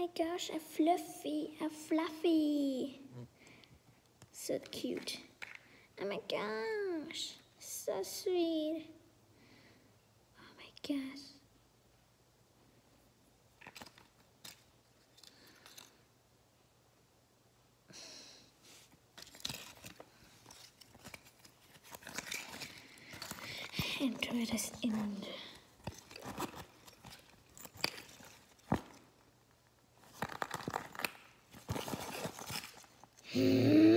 my gosh, a fluffy, a fluffy. So cute. Oh my gosh, so sweet. Oh my gosh. Enter this in Hum.